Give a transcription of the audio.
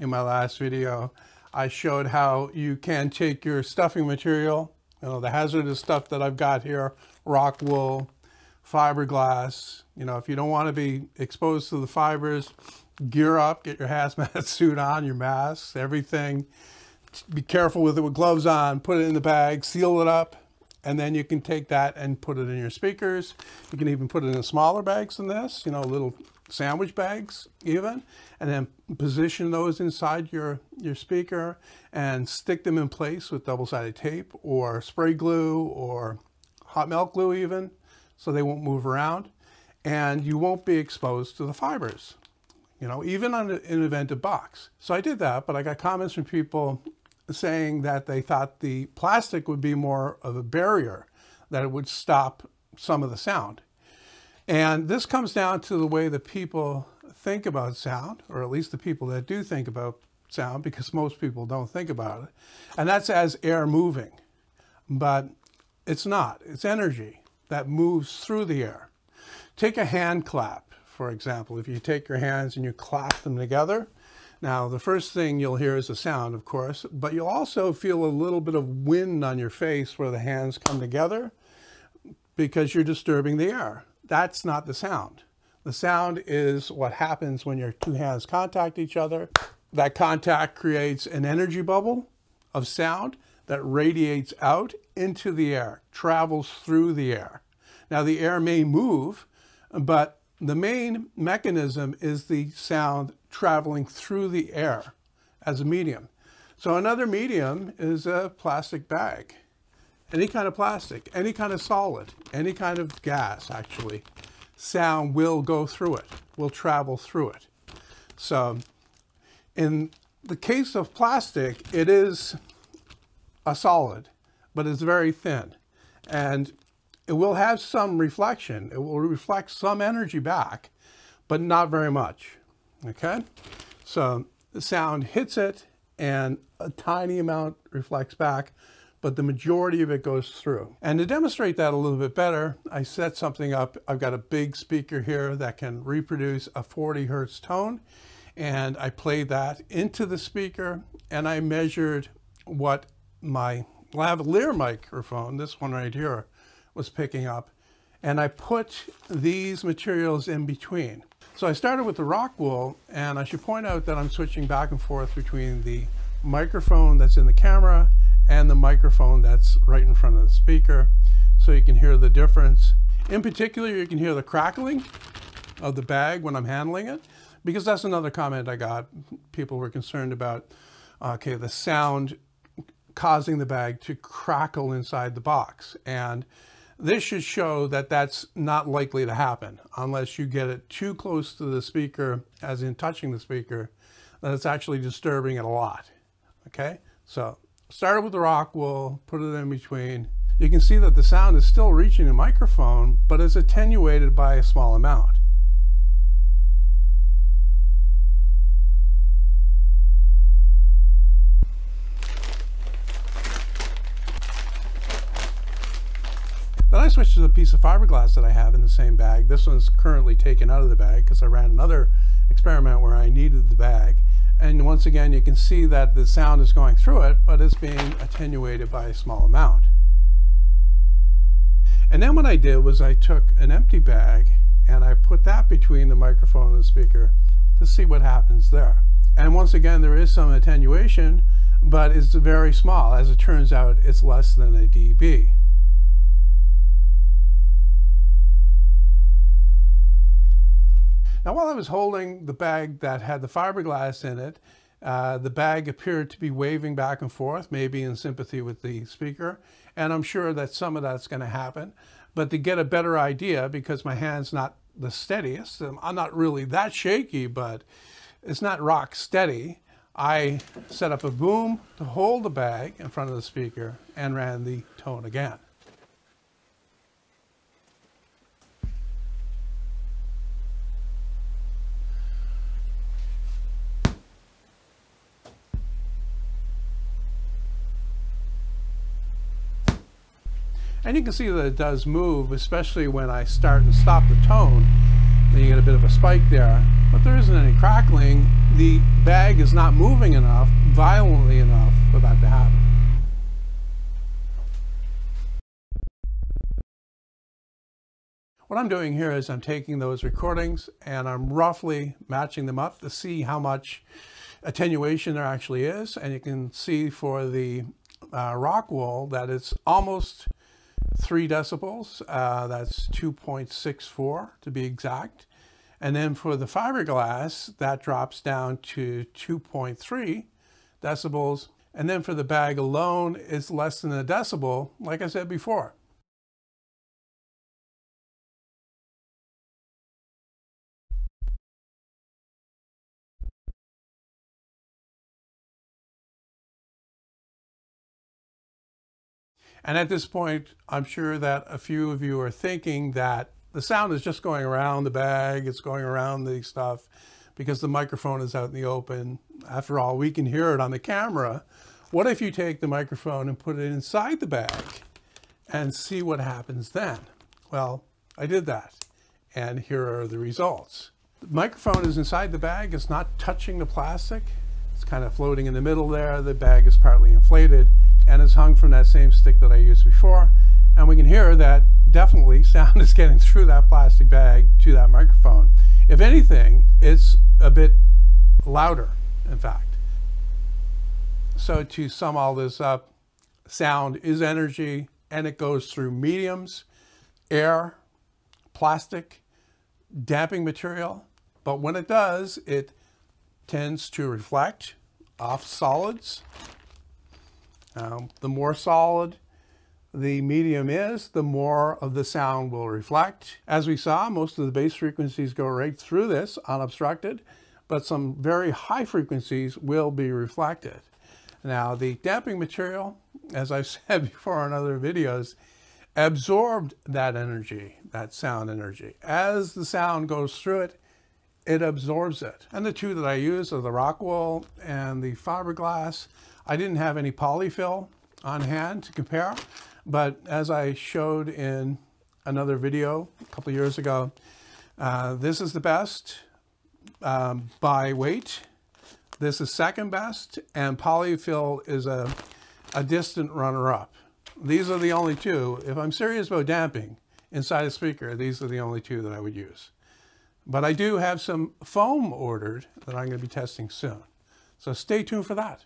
in my last video, I showed how you can take your stuffing material, you know, the hazardous stuff that I've got here, rock wool, fiberglass. You know, if you don't want to be exposed to the fibers, gear up, get your hazmat suit on, your masks, everything. Be careful with it with gloves on, put it in the bag, seal it up, and then you can take that and put it in your speakers. You can even put it in smaller bags than this, you know, little sandwich bags even, and then position those inside your, your speaker and stick them in place with double-sided tape or spray glue or hot melt glue even, so they won't move around. And you won't be exposed to the fibers, you know, even on an invented box. So I did that, but I got comments from people saying that they thought the plastic would be more of a barrier, that it would stop some of the sound. And this comes down to the way that people think about sound, or at least the people that do think about sound, because most people don't think about it. And that's as air moving. But it's not. It's energy that moves through the air. Take a hand clap, for example. If you take your hands and you clap them together, now, the first thing you'll hear is a sound, of course, but you'll also feel a little bit of wind on your face where the hands come together because you're disturbing the air. That's not the sound. The sound is what happens when your two hands contact each other. That contact creates an energy bubble of sound that radiates out into the air, travels through the air. Now, the air may move, but the main mechanism is the sound traveling through the air as a medium. So another medium is a plastic bag. Any kind of plastic, any kind of solid, any kind of gas actually, sound will go through it, will travel through it. So in the case of plastic, it is a solid, but it's very thin. And it will have some reflection. It will reflect some energy back, but not very much. Okay? So the sound hits it and a tiny amount reflects back, but the majority of it goes through. And to demonstrate that a little bit better, I set something up. I've got a big speaker here that can reproduce a 40 hertz tone. And I played that into the speaker and I measured what my lavalier microphone, this one right here, was picking up. And I put these materials in between. So I started with the rock wool, and I should point out that I'm switching back and forth between the microphone that's in the camera and the microphone that's right in front of the speaker, so you can hear the difference. In particular, you can hear the crackling of the bag when I'm handling it, because that's another comment I got. People were concerned about, okay, the sound causing the bag to crackle inside the box. And this should show that that's not likely to happen unless you get it too close to the speaker, as in touching the speaker, that it's actually disturbing it a lot. Okay, so started with the rock wool put it in between. You can see that the sound is still reaching the microphone, but it's attenuated by a small amount. Switched to a piece of fiberglass that I have in the same bag. This one's currently taken out of the bag because I ran another experiment where I needed the bag. And once again, you can see that the sound is going through it, but it's being attenuated by a small amount. And then what I did was I took an empty bag and I put that between the microphone and the speaker to see what happens there. And once again, there is some attenuation, but it's very small. As it turns out, it's less than a dB. Now, while I was holding the bag that had the fiberglass in it, uh, the bag appeared to be waving back and forth, maybe in sympathy with the speaker. And I'm sure that some of that's going to happen. But to get a better idea, because my hand's not the steadiest, um, I'm not really that shaky, but it's not rock steady. I set up a boom to hold the bag in front of the speaker and ran the tone again. And you can see that it does move, especially when I start and stop the tone. Then you get a bit of a spike there, but there isn't any crackling. the bag is not moving enough, violently enough for that to happen. What I'm doing here is I'm taking those recordings and I'm roughly matching them up to see how much attenuation there actually is. And you can see for the uh, rock wool that it's almost three decibels. Uh, that's 2.64 to be exact. And then for the fiberglass, that drops down to 2.3 decibels. And then for the bag alone, it's less than a decibel, like I said before. And at this point, I'm sure that a few of you are thinking that the sound is just going around the bag, it's going around the stuff because the microphone is out in the open. After all, we can hear it on the camera. What if you take the microphone and put it inside the bag and see what happens then? Well, I did that, and here are the results. The microphone is inside the bag, it's not touching the plastic. It's kind of floating in the middle there. The bag is partly inflated and it's hung from that same stick that I used before. And we can hear that definitely sound is getting through that plastic bag to that microphone. If anything, it's a bit louder, in fact. So to sum all this up, sound is energy and it goes through mediums, air, plastic, damping material. But when it does, it tends to reflect off solids um, the more solid the medium is, the more of the sound will reflect. As we saw, most of the bass frequencies go right through this unobstructed, but some very high frequencies will be reflected. Now, the damping material, as I've said before in other videos, absorbed that energy, that sound energy. As the sound goes through it, it absorbs it. And the two that I use are the Rockwool and the fiberglass. I didn't have any polyfill on hand to compare, but as I showed in another video a couple years ago, uh, this is the best um, by weight. This is second best, and polyfill is a, a distant runner-up. These are the only two. If I'm serious about damping inside a speaker, these are the only two that I would use. But I do have some foam ordered that I'm going to be testing soon. So stay tuned for that.